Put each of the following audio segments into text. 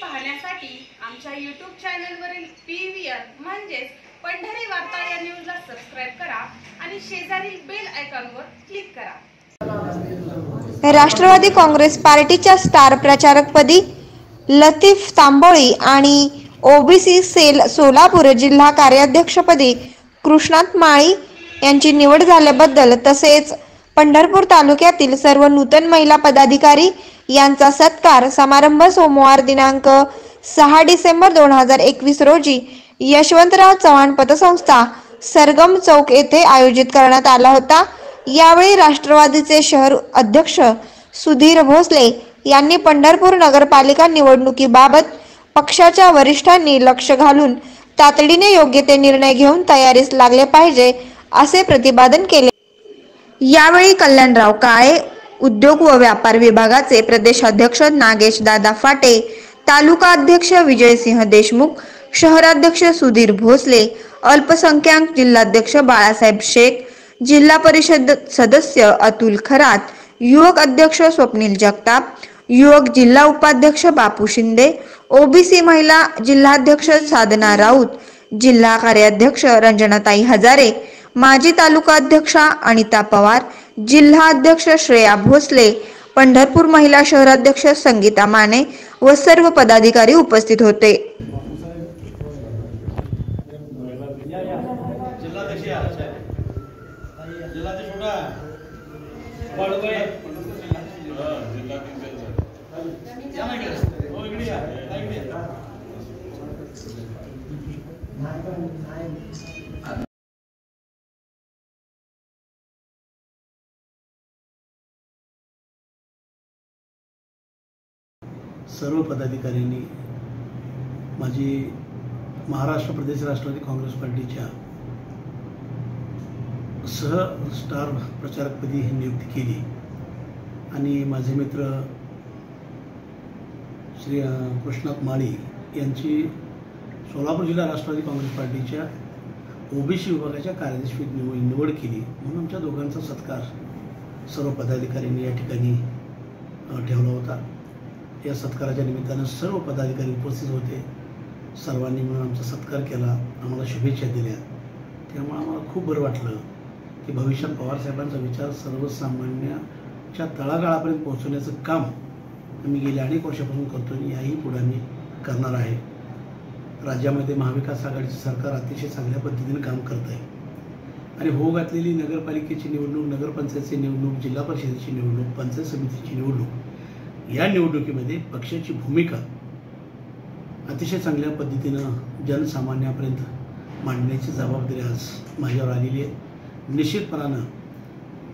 पाहण्यासाठी आमच्या यूट्यूब चॅनलवरील पी व्ही आर म्हणजेच पंढरी वार्ता या न्यूजला सबस्क्राईब करा आणि शेजारील बेल आयकॉनवर क्लिक करा. राष्ट्रवादी काँग्रेस पार्टीच्या स्टार प्रचारकपदी लतीफ तांबोळी आणि ओबीसी सेल सोलापूर जिल्हा कार्याध्यक्षपदी कृष्णात माळी यांची निवड झाल्याबद्दल तसेच पंढरपूर तालुक्यातील सर्व नूतन महिला पदाधिकारी यांचा सत्कार समारंभ सोमवार दिनांक सहा डिसेंबर दोन हजार एकवीस रोजी यशवंतराव चव्हाण पतसंस्था सरगम चौक येथे आयोजित करण्यात आला होता. यावेळी राष्ट्रवादीचे शहर अध्यक्ष सुधीर भोसले यांनी पंढरपूर नगरपालिका निवडणुकीबाबत पक्षाच्या वरिष्ठांनी लक्ष घालून तातडीने योग्य ते निर्णय घेऊन तयारीस लागले पाहिजे असे प्रतिपादन केले. यावेळी कल्याणराव काळे उद्योग व व्यापार विभागाचे प्रदेशाध्यक्ष नागेश दादा फाटे तालुका अध्यक्ष विजयसिंह देशमुख शहराध्यक्ष सुधीर भोसले अल्पसंख्याक जिल्हाध्यक्ष बाळासाहेब शेख जिल्हा परिषद सदस्य अतुल खरात युवक अध्यक्ष स्वप्नील जगताप युवक जिल्हा उपाध्यक्ष बापू शिंदे ओबीसी महिला जिल्हाध्यक्ष साधना राऊत जिल्हा कार्याध्यक्ष रंजनाताई हजारे माजी तालुका अध्यक्षा अनिता पवार जिल्हा अध्यक्ष श्रेया भोसले पंढरपूर महिला शहराध्यक्ष संगीता माने व सर्व पदाधिकारी उपस्थित होते. जिल्हाध्यक्ष सर्व पदाधिकाऱ्यांनी माझी महाराष्ट्र प्रदेश राष्ट्रवादी काँग्रेस पार्टीच्या सह स्टार प्रचारकपदी ही नियुक्ती केली. आणि माझे मित्र श्री कृष्णा कृष्णात माळी यांची सोलापूर जिल्हा राष्ट्रवादी काँग्रेस पार्टीच्या ओबीसी विभागाच्या कार्याध्यक्षपदी निवड निवड केली. म्हणून आमच्या दोघांचा सत्कार सर्व पदाधिकाऱ्यांनी या ठिकाणी ठेवला होता. या सत्काराच्या निमित्तानं सर्व पदाधिकारी उपस्थित होते. सर्वांनी मिळून आमचा सत्कार केला. आम्हाला शुभेच्छा दिल्या. त्यामुळे आम्हाला खूप बरं वाटलं की भविष्यात पवारसाहेबांचा विचार सर्वसामान्याच्या तळागाळापर्यंत पोहोचवण्याचं काम आम्ही गेल्या अनेक वर्षापासून करतो आणि याही पुढे आम्ही करणार आहे. राज्यामध्ये महाविकास आघाडीचे सरकार अतिशय चांगल्या पद्धतीने काम करत आहे. आणि हो घातलेली नगरपालिकेची निवडणूक नगरपंचायतची निवडणूक जिल्हा परिषदेची निवडणूक पंचायत समितीची निवडणूक या निवडणुकीमध्ये पक्षाची भूमिका अतिशय चांगल्या पद्धतीनं जनसामान्यापर्यंत मांडण्याची जबाबदारी आज माझ्यावर आलेली आहे. निश्चितपणानं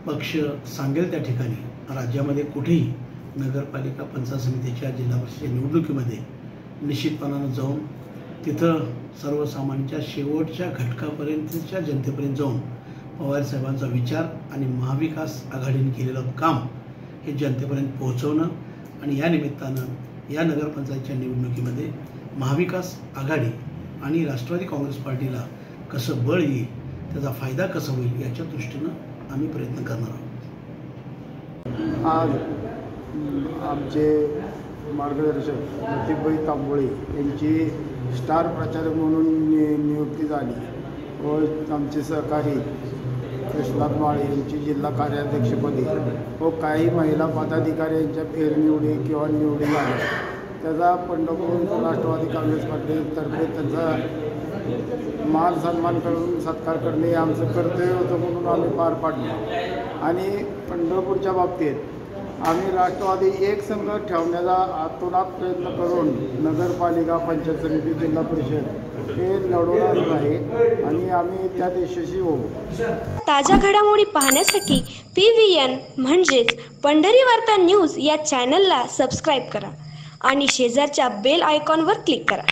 पक्ष सांगेल त्या ठिकाणी राज्यामध्ये कुठेही नगरपालिका पंचायत समितीच्या जिल्हा परिषदेच्या निवडणुकीमध्ये निश्चितपणानं जाऊन तिथं सर्वसामान्यांच्या शेवटच्या घटकापर्यंतच्या जनतेपर्यंत जाऊन पवारसाहेबांचा विचार आणि महाविकास आघाडीने केलेलं काम हे जनतेपर्यंत पोहोचवणं आणि या निमित्तानं या नगरपंचायतच्या निवडणुकीमध्ये महाविकास आघाडी आणि राष्ट्रवादी काँग्रेस पार्टीला कसं बळ येईल त्याचा फायदा कसा होईल याच्या दृष्टीनं आम्ही प्रयत्न करणार आहोत. आज आमचे मार्गदर्शक लतीफबाई तांबोळे यांची स्टार प्रचारक म्हणून नि नियुक्ती झाली व आमचे सहकारी कृष्णात माळे यांची जिल्हा कार्याध्यक्षपदी व काही महिला पदाधिकारी यांच्या फेरनिवडी किंवा निवडी झाल्या त्याचा पंढरपूर राष्ट्रवादी काँग्रेस पार्टीतर्फे त्यांचा मान सन्मान करून सत्कार करणे हे आमचं कर्तव्य होतं म्हणून आम्ही पार पाडलं. आणि पंढरपूरच्या बाबतीत आम्ही राष्ट्रवादी एक संघ ठेवण्याचा आतोनात प्रयत्न करून नगरपालिका पंचायत समिती जिल्हा परिषद हे लढवणार आहे आणि आम्ही त्यात यशस्वी होऊ. ताज्या घडामोडी पाहण्यासाठी पी व्ही एन म्हणजेच पंढरी वार्ता न्यूज या चॅनलला सबस्क्राईब करा आणि शेजारच्या बेल आयकॉनवर क्लिक करा.